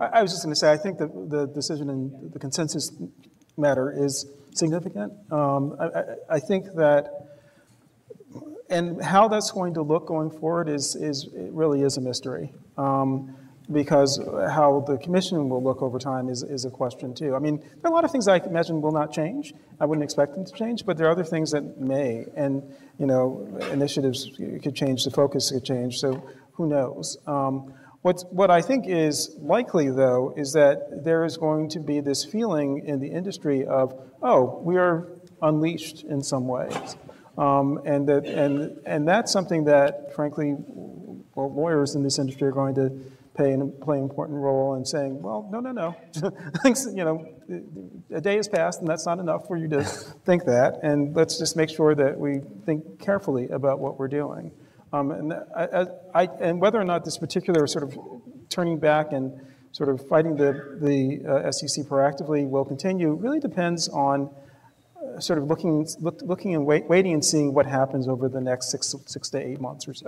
I, was just going to say, I think that the decision and the consensus matter is significant. Um, I, I, think that, and how that's going to look going forward is, is really is a mystery. Um, because how the commission will look over time is, is a question too. I mean, there are a lot of things I imagine will not change. I wouldn't expect them to change, but there are other things that may, and you know, initiatives could change, the focus could change. So who knows? Um, what what I think is likely though is that there is going to be this feeling in the industry of, oh, we are unleashed in some ways, um, and that and and that's something that, frankly, well, lawyers in this industry are going to pay and play an important role in saying, well, no, no, no. You know, a day has passed and that's not enough for you to think that. And let's just make sure that we think carefully about what we're doing. Um, and, I, I, and whether or not this particular sort of turning back and sort of fighting the, the uh, SEC proactively will continue really depends on uh, sort of looking, look, looking and wait, waiting and seeing what happens over the next six, six to eight months or so.